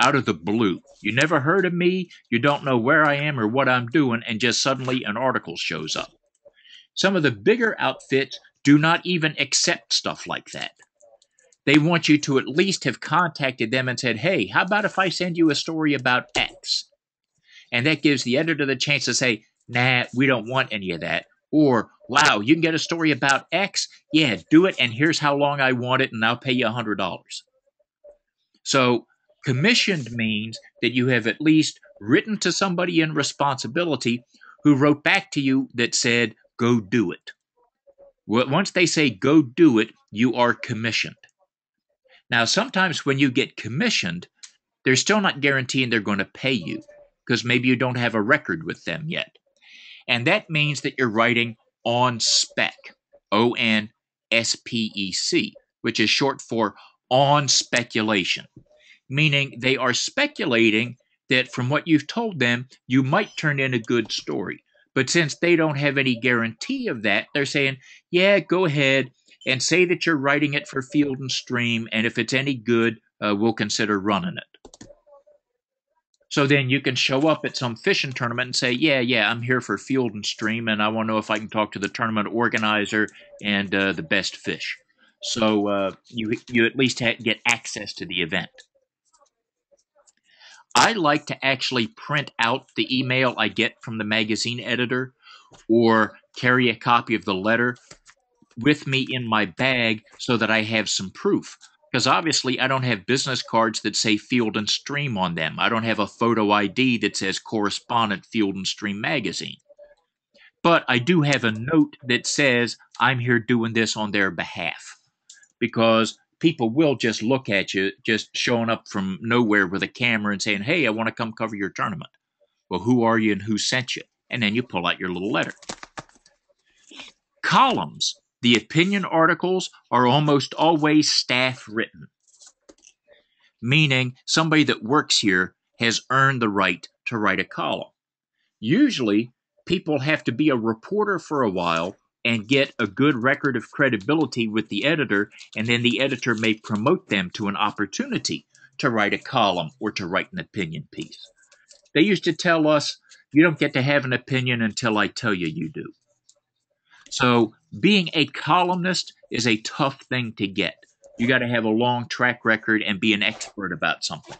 out of the blue. You never heard of me, you don't know where I am or what I'm doing, and just suddenly an article shows up. Some of the bigger outfits do not even accept stuff like that. They want you to at least have contacted them and said, hey, how about if I send you a story about X? And that gives the editor the chance to say, nah, we don't want any of that. Or, wow, you can get a story about X? Yeah, do it, and here's how long I want it, and I'll pay you a $100. So, commissioned means that you have at least written to somebody in responsibility who wrote back to you that said, go do it. Once they say go do it, you are commissioned. Now, sometimes when you get commissioned, they're still not guaranteeing they're going to pay you because maybe you don't have a record with them yet. And that means that you're writing on spec, O N S P E C, which is short for on speculation, meaning they are speculating that from what you've told them, you might turn in a good story. But since they don't have any guarantee of that, they're saying, yeah, go ahead and say that you're writing it for Field and Stream, and if it's any good, uh, we'll consider running it. So then you can show up at some fishing tournament and say, yeah, yeah, I'm here for Field and Stream, and I want to know if I can talk to the tournament organizer and uh, the best fish. So uh, you you at least get access to the event. I like to actually print out the email I get from the magazine editor or carry a copy of the letter with me in my bag so that I have some proof. Because obviously, I don't have business cards that say Field and Stream on them. I don't have a photo ID that says Correspondent Field and Stream Magazine. But I do have a note that says I'm here doing this on their behalf. Because people will just look at you, just showing up from nowhere with a camera and saying, Hey, I want to come cover your tournament. Well, who are you and who sent you? And then you pull out your little letter. Columns the opinion articles are almost always staff written. meaning somebody that works here has earned the right to write a column. Usually, people have to be a reporter for a while and get a good record of credibility with the editor, and then the editor may promote them to an opportunity to write a column or to write an opinion piece. They used to tell us, you don't get to have an opinion until I tell you you do. So, being a columnist is a tough thing to get. You got to have a long track record and be an expert about something.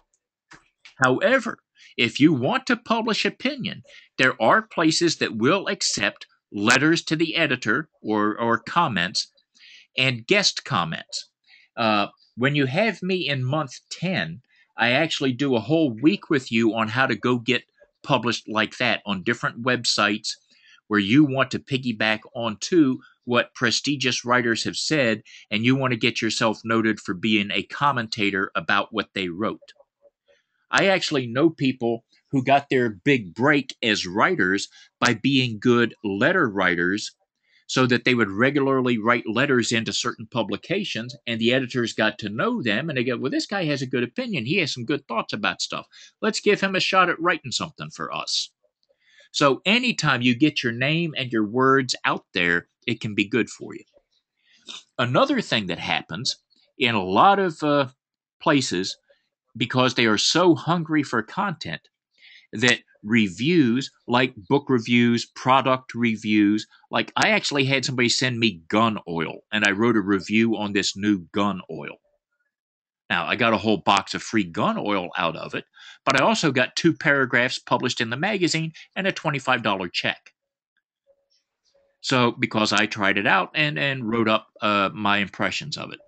However, if you want to publish opinion, there are places that will accept letters to the editor or, or comments and guest comments. Uh, when you have me in month 10, I actually do a whole week with you on how to go get published like that on different websites where you want to piggyback onto what prestigious writers have said and you want to get yourself noted for being a commentator about what they wrote. I actually know people who got their big break as writers by being good letter writers so that they would regularly write letters into certain publications and the editors got to know them and they go well this guy has a good opinion. He has some good thoughts about stuff. Let's give him a shot at writing something for us. So anytime you get your name and your words out there it can be good for you. Another thing that happens in a lot of uh, places because they are so hungry for content that reviews like book reviews, product reviews, like I actually had somebody send me gun oil and I wrote a review on this new gun oil. Now, I got a whole box of free gun oil out of it, but I also got two paragraphs published in the magazine and a $25 check. So, because I tried it out and, and wrote up uh, my impressions of it.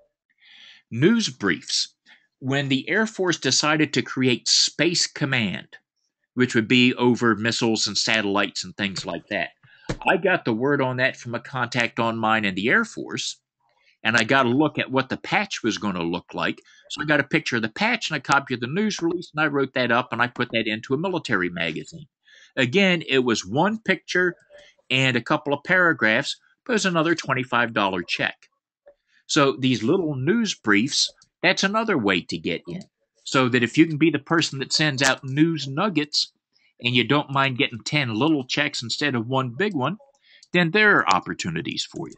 News briefs when the Air Force decided to create Space Command, which would be over missiles and satellites and things like that, I got the word on that from a contact on mine in the Air Force, and I got a look at what the patch was going to look like. So I got a picture of the patch and a copy of the news release, and I wrote that up and I put that into a military magazine. Again, it was one picture and a couple of paragraphs, but it was another $25 check. So these little news briefs that's another way to get in. So that if you can be the person that sends out news nuggets and you don't mind getting 10 little checks instead of one big one, then there are opportunities for you.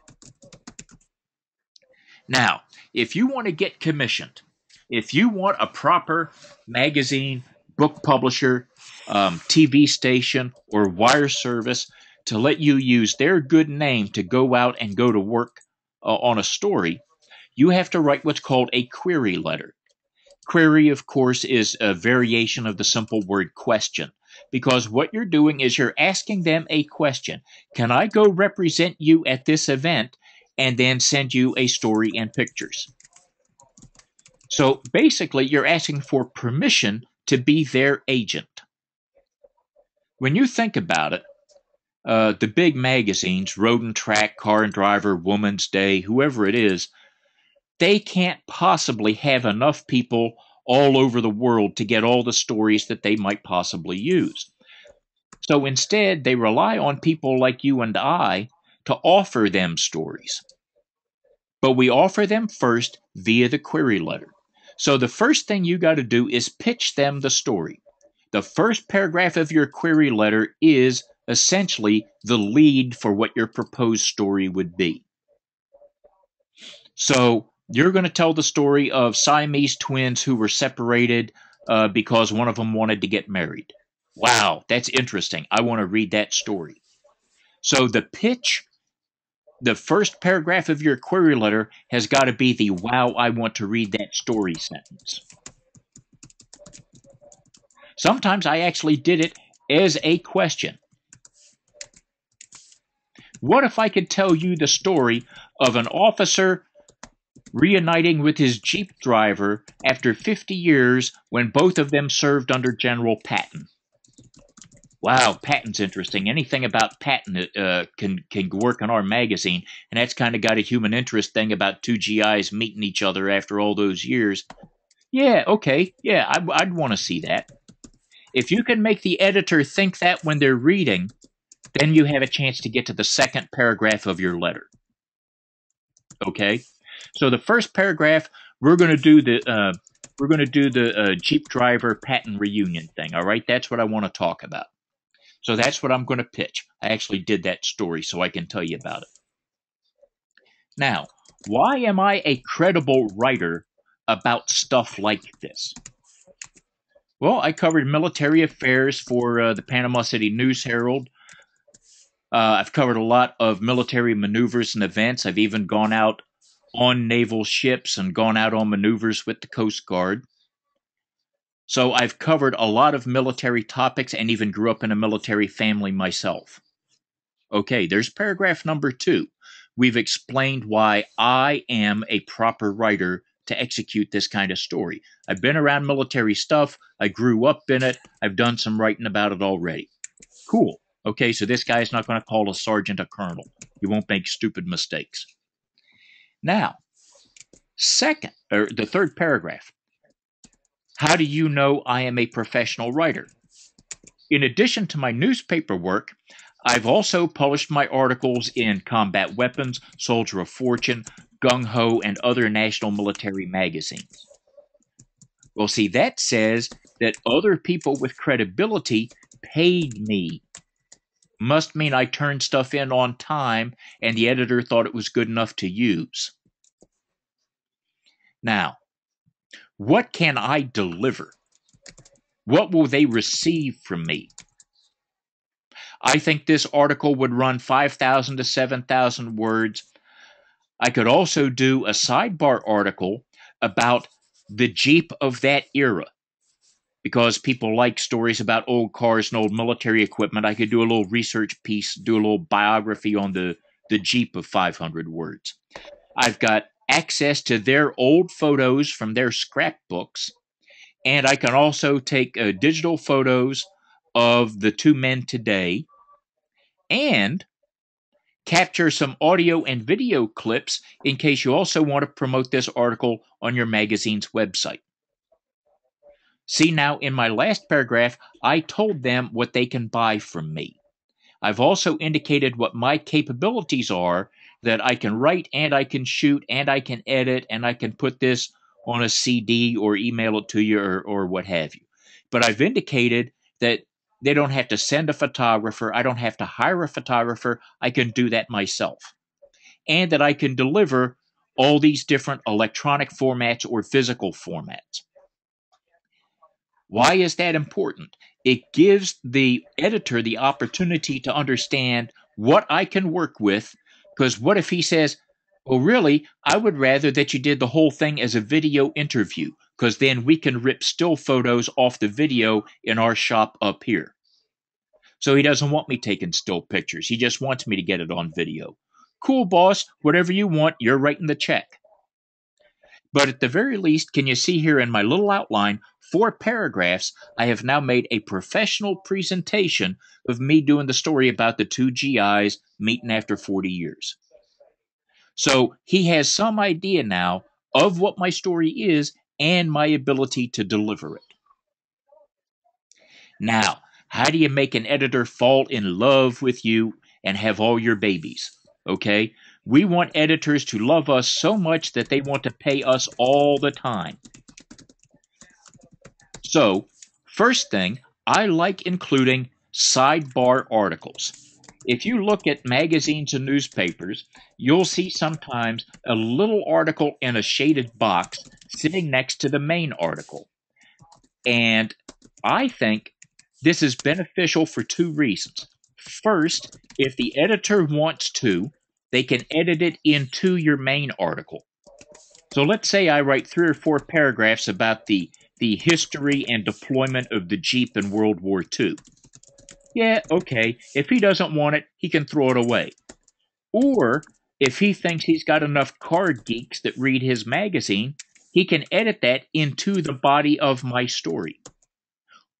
Now, if you want to get commissioned, if you want a proper magazine, book publisher, um, TV station, or wire service to let you use their good name to go out and go to work uh, on a story, you have to write what's called a query letter. Query, of course, is a variation of the simple word question because what you're doing is you're asking them a question. Can I go represent you at this event and then send you a story and pictures? So basically, you're asking for permission to be their agent. When you think about it, uh, the big magazines, Road and Track, Car and Driver, Woman's Day, whoever it is, they can't possibly have enough people all over the world to get all the stories that they might possibly use. So instead, they rely on people like you and I to offer them stories. But we offer them first via the query letter. So the first thing you got to do is pitch them the story. The first paragraph of your query letter is essentially the lead for what your proposed story would be. So you're going to tell the story of Siamese twins who were separated uh, because one of them wanted to get married. Wow, that's interesting. I want to read that story. So the pitch, the first paragraph of your query letter has got to be the wow, I want to read that story sentence. Sometimes I actually did it as a question. What if I could tell you the story of an officer reuniting with his Jeep driver after 50 years when both of them served under General Patton. Wow, Patton's interesting. Anything about Patton uh, can can work in our magazine, and that's kind of got a human interest thing about two GIs meeting each other after all those years. Yeah, okay, yeah, I, I'd want to see that. If you can make the editor think that when they're reading, then you have a chance to get to the second paragraph of your letter. Okay? So the first paragraph, we're going to do the uh, we're going to do the uh, Jeep driver Patton reunion thing. All right, that's what I want to talk about. So that's what I'm going to pitch. I actually did that story, so I can tell you about it. Now, why am I a credible writer about stuff like this? Well, I covered military affairs for uh, the Panama City News Herald. Uh, I've covered a lot of military maneuvers and events. I've even gone out on naval ships and gone out on maneuvers with the Coast Guard. So I've covered a lot of military topics and even grew up in a military family myself. Okay, there's paragraph number two. We've explained why I am a proper writer to execute this kind of story. I've been around military stuff, I grew up in it, I've done some writing about it already. Cool. Okay, so this guy's not going to call a sergeant a colonel. He won't make stupid mistakes. Now, second, or the third paragraph. How do you know I am a professional writer? In addition to my newspaper work, I've also published my articles in Combat Weapons, Soldier of Fortune, Gung Ho, and other national military magazines. Well, see, that says that other people with credibility paid me. Must mean I turned stuff in on time and the editor thought it was good enough to use. Now, what can I deliver? What will they receive from me? I think this article would run 5,000 to 7,000 words. I could also do a sidebar article about the Jeep of that era because people like stories about old cars and old military equipment. I could do a little research piece, do a little biography on the, the Jeep of 500 words. I've got access to their old photos from their scrapbooks, and I can also take uh, digital photos of the two men today and capture some audio and video clips in case you also want to promote this article on your magazine's website. See now, in my last paragraph, I told them what they can buy from me. I've also indicated what my capabilities are that I can write and I can shoot and I can edit and I can put this on a CD or email it to you or, or what have you. But I've indicated that they don't have to send a photographer. I don't have to hire a photographer. I can do that myself. And that I can deliver all these different electronic formats or physical formats. Why is that important? It gives the editor the opportunity to understand what I can work with. Because what if he says, well, really, I would rather that you did the whole thing as a video interview, because then we can rip still photos off the video in our shop up here. So he doesn't want me taking still pictures. He just wants me to get it on video. Cool, boss. Whatever you want, you're writing the check. But at the very least, can you see here in my little outline, four paragraphs, I have now made a professional presentation of me doing the story about the two GIs meeting after 40 years. So he has some idea now of what my story is and my ability to deliver it. Now, how do you make an editor fall in love with you and have all your babies? Okay? We want editors to love us so much that they want to pay us all the time. So, first thing, I like including sidebar articles if you look at magazines and newspapers, you'll see sometimes a little article in a shaded box sitting next to the main article. And I think this is beneficial for two reasons. First, if the editor wants to, they can edit it into your main article. So let's say I write three or four paragraphs about the, the history and deployment of the Jeep in World War II yeah, okay, if he doesn't want it, he can throw it away. Or if he thinks he's got enough card geeks that read his magazine, he can edit that into the body of my story.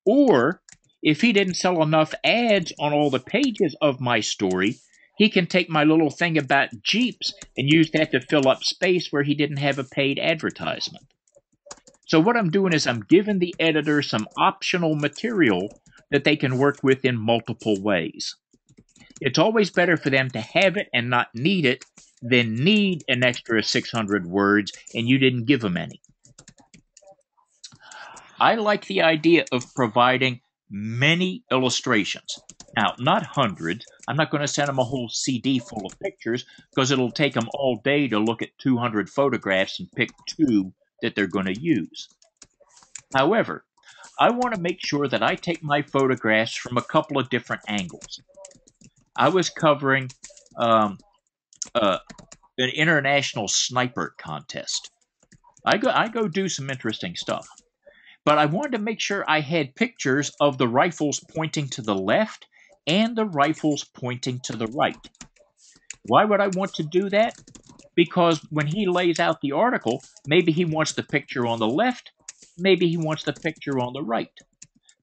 Or if he didn't sell enough ads on all the pages of my story, he can take my little thing about Jeeps and use that to fill up space where he didn't have a paid advertisement. So what I'm doing is I'm giving the editor some optional material that they can work with in multiple ways. It's always better for them to have it and not need it than need an extra 600 words and you didn't give them any. I like the idea of providing many illustrations. Now, not hundreds. I'm not going to send them a whole CD full of pictures because it'll take them all day to look at 200 photographs and pick two that they're going to use. However, I want to make sure that I take my photographs from a couple of different angles. I was covering um, uh, an international sniper contest. I go, I go do some interesting stuff. But I wanted to make sure I had pictures of the rifles pointing to the left and the rifles pointing to the right. Why would I want to do that? Because when he lays out the article, maybe he wants the picture on the left maybe he wants the picture on the right.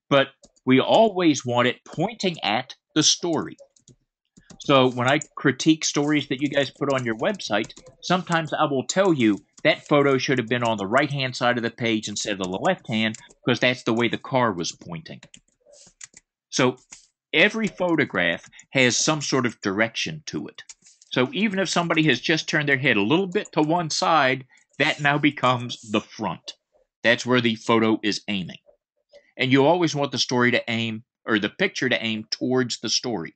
But we always want it pointing at the story. So when I critique stories that you guys put on your website, sometimes I will tell you that photo should have been on the right hand side of the page instead of the left hand because that's the way the car was pointing. So every photograph has some sort of direction to it. So even if somebody has just turned their head a little bit to one side, that now becomes the front. That's where the photo is aiming. And you always want the story to aim, or the picture to aim towards the story.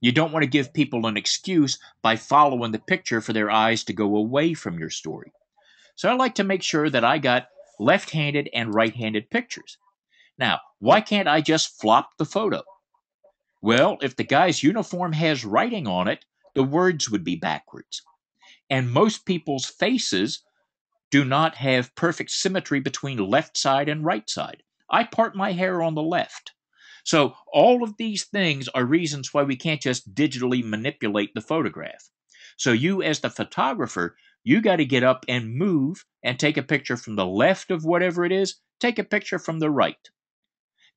You don't want to give people an excuse by following the picture for their eyes to go away from your story. So I like to make sure that I got left handed and right handed pictures. Now, why can't I just flop the photo? Well, if the guy's uniform has writing on it, the words would be backwards. And most people's faces do not have perfect symmetry between left side and right side. I part my hair on the left. So all of these things are reasons why we can't just digitally manipulate the photograph. So you as the photographer, you got to get up and move and take a picture from the left of whatever it is, take a picture from the right.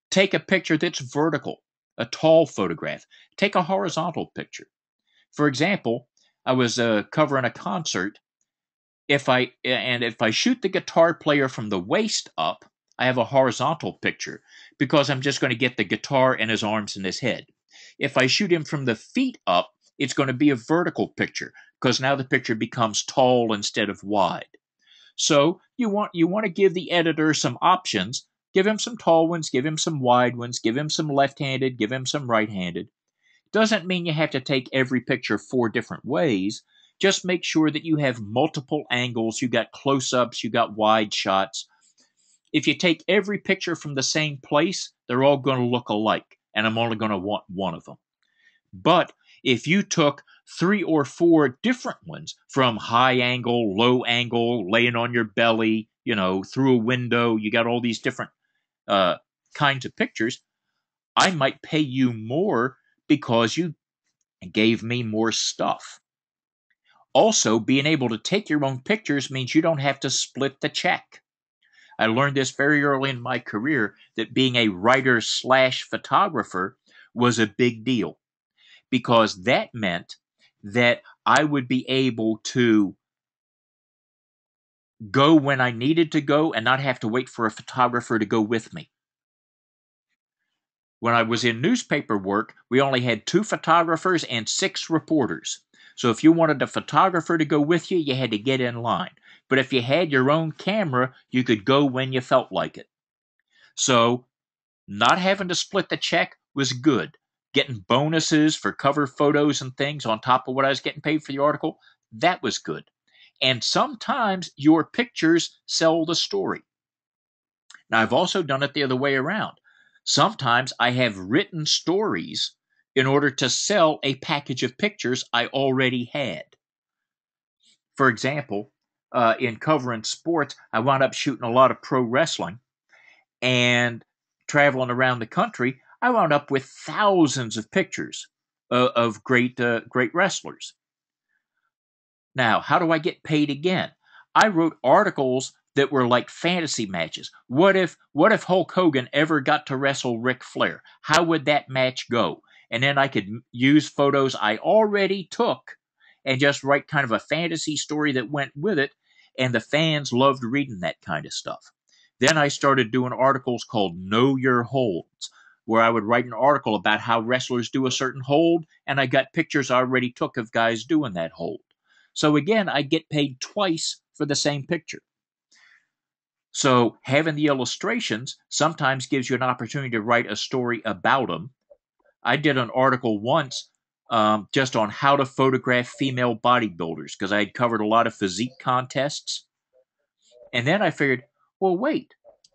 Take a picture that's vertical, a tall photograph. Take a horizontal picture. For example, I was uh, covering a concert if I and if I shoot the guitar player from the waist up, I have a horizontal picture because I'm just going to get the guitar and his arms and his head. If I shoot him from the feet up, it's going to be a vertical picture because now the picture becomes tall instead of wide. So you want you want to give the editor some options. Give him some tall ones, give him some wide ones, give him some left-handed, give him some right-handed. Doesn't mean you have to take every picture four different ways, just make sure that you have multiple angles. You got close ups, you got wide shots. If you take every picture from the same place, they're all going to look alike, and I'm only going to want one of them. But if you took three or four different ones from high angle, low angle, laying on your belly, you know, through a window, you got all these different uh, kinds of pictures, I might pay you more because you gave me more stuff. Also, being able to take your own pictures means you don't have to split the check. I learned this very early in my career that being a writer slash photographer was a big deal because that meant that I would be able to go when I needed to go and not have to wait for a photographer to go with me. When I was in newspaper work, we only had two photographers and six reporters. So if you wanted a photographer to go with you, you had to get in line. But if you had your own camera, you could go when you felt like it. So not having to split the check was good. Getting bonuses for cover photos and things on top of what I was getting paid for the article, that was good. And sometimes your pictures sell the story. Now, I've also done it the other way around. Sometimes I have written stories in order to sell a package of pictures I already had. For example, uh, in covering sports, I wound up shooting a lot of pro wrestling and traveling around the country. I wound up with thousands of pictures uh, of great, uh, great wrestlers. Now, how do I get paid again? I wrote articles that were like fantasy matches. What if what if Hulk Hogan ever got to wrestle Ric Flair? How would that match go? and then I could use photos I already took and just write kind of a fantasy story that went with it. And the fans loved reading that kind of stuff. Then I started doing articles called Know Your Holds, where I would write an article about how wrestlers do a certain hold, and I got pictures I already took of guys doing that hold. So again, I get paid twice for the same picture. So having the illustrations sometimes gives you an opportunity to write a story about them. I did an article once um, just on how to photograph female bodybuilders because I had covered a lot of physique contests. And then I figured, well, wait,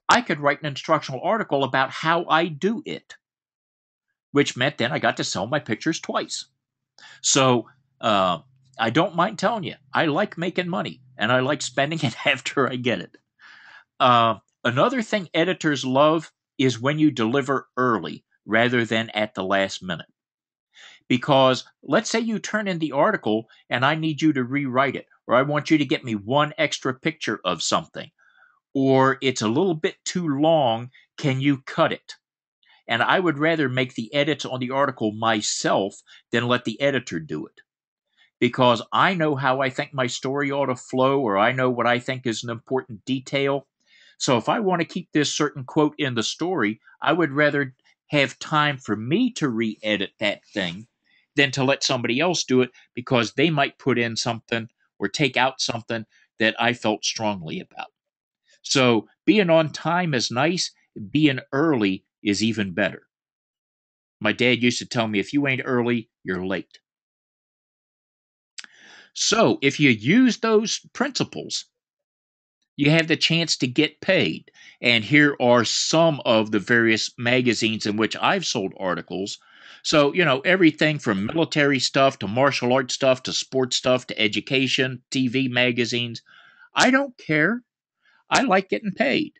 I could write an instructional article about how I do it, which meant then I got to sell my pictures twice. So uh, I don't mind telling you, I like making money and I like spending it after I get it. Uh, another thing editors love is when you deliver early rather than at the last minute. Because let's say you turn in the article and I need you to rewrite it, or I want you to get me one extra picture of something, or it's a little bit too long, can you cut it? And I would rather make the edits on the article myself than let the editor do it. Because I know how I think my story ought to flow, or I know what I think is an important detail, so if I want to keep this certain quote in the story, I would rather have time for me to re edit that thing than to let somebody else do it because they might put in something or take out something that I felt strongly about. So being on time is nice, being early is even better. My dad used to tell me if you ain't early, you're late. So if you use those principles, you have the chance to get paid. And here are some of the various magazines in which I've sold articles. So, you know, everything from military stuff to martial arts stuff to sports stuff to education, TV magazines. I don't care. I like getting paid.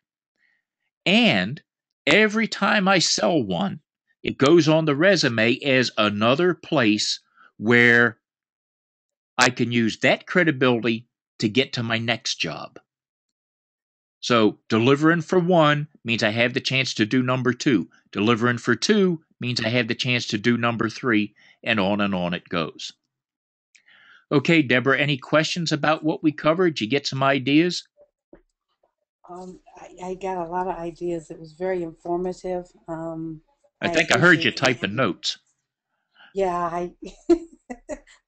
And every time I sell one, it goes on the resume as another place where I can use that credibility to get to my next job. So delivering for one means I have the chance to do number two. Delivering for two means I have the chance to do number three, and on and on it goes. Okay, Deborah, any questions about what we covered? Did you get some ideas? Um, I, I, got a lot of ideas. It was very informative. Um, I think I, I heard you typing notes. Yeah, I.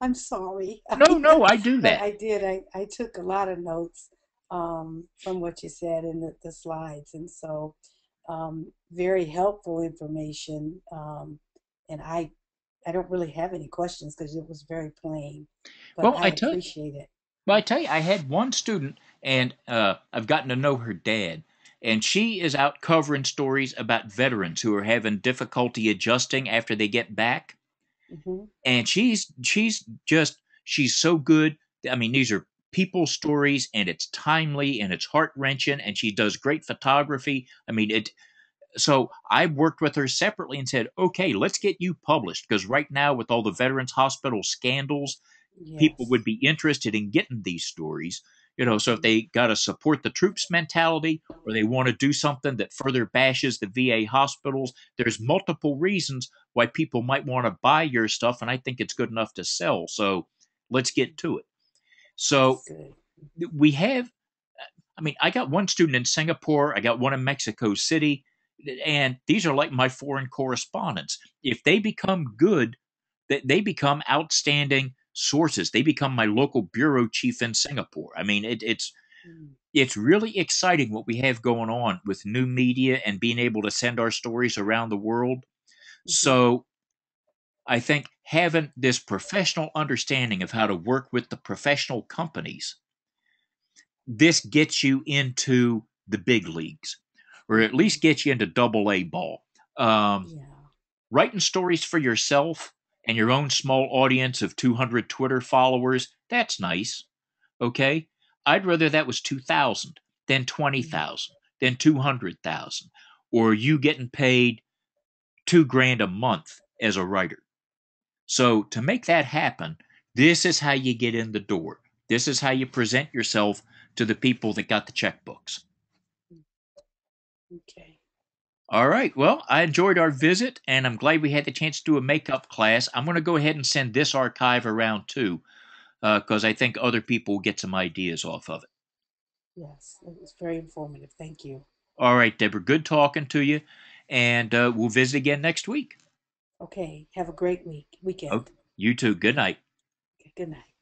I'm sorry. No, no, I do that. I did. I, I took a lot of notes um, from what you said in the, the slides. And so, um, very helpful information. Um, and I, I don't really have any questions because it was very plain. But well, I, I tell, appreciate it. Well, I tell you, I had one student, and uh, I've gotten to know her dad, and she is out covering stories about veterans who are having difficulty adjusting after they get back. Mm-hmm. And she's she's just she's so good. I mean, these are people stories and it's timely and it's heart wrenching and she does great photography. I mean, it. So I worked with her separately and said, okay, let's get you published because right now, with all the Veterans Hospital scandals, yes. people would be interested in getting these stories. You know, so if mm-hmm. they got to support the troops mentality or they want to do something that further bashes the VA hospitals, there's multiple reasons why people might want to buy your stuff. And I think it's good enough to sell. So let's get mm-hmm. to it. So we have, I mean, I got one student in Singapore, I got one in Mexico City, and these are like my foreign correspondents. If they become good, they become outstanding sources. They become my local bureau chief in Singapore. I mean, it, it's mm. it's really exciting what we have going on with new media and being able to send our stories around the world. Mm-hmm. So I think having this professional understanding of how to work with the professional companies, this gets you into the big leagues, or at least gets you into double A ball. Um, yeah. Writing stories for yourself and your own small audience of 200 Twitter followers, that's nice. Okay? I'd rather that was 2,000 than 20,000, than 200,000, or you getting paid two grand a month as a writer. So, to make that happen, this is how you get in the door. This is how you present yourself to the people that got the checkbooks. Okay. All right. Well, I enjoyed our visit, and I'm glad we had the chance to do a makeup class. I'm going to go ahead and send this archive around too, because uh, I think other people will get some ideas off of it. Yes, it was very informative. Thank you. All right, Deborah. Good talking to you, and uh, we'll visit again next week. Okay. Have a great week weekend. Oh, you too. Good night. Good night.